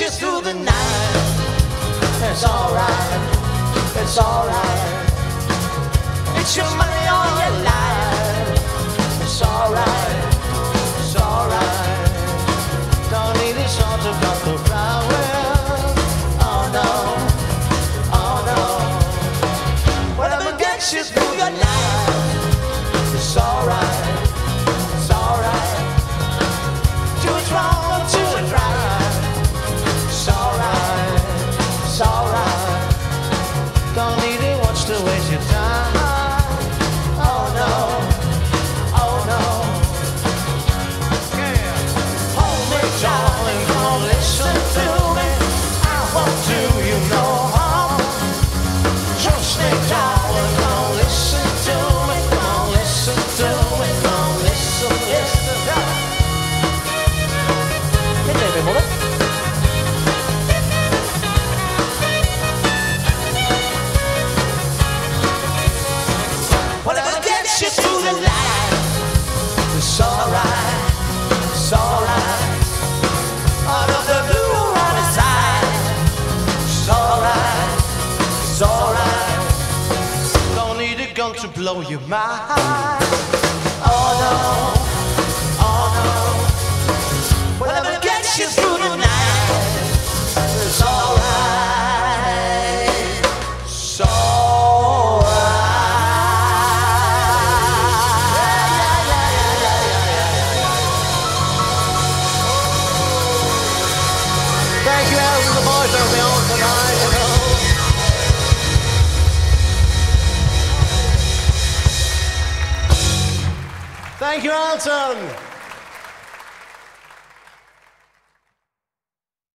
the night. It's alright, it's alright. It's your money on your life. It's alright, it's alright. Don't need a sort of the well. Oh no, oh no. Whatever gets you It's alright, it's alright. Out of the blue or on the side, it's alright, it's alright. Don't need a gun to blow your mind. Oh no, Thank you, Alton.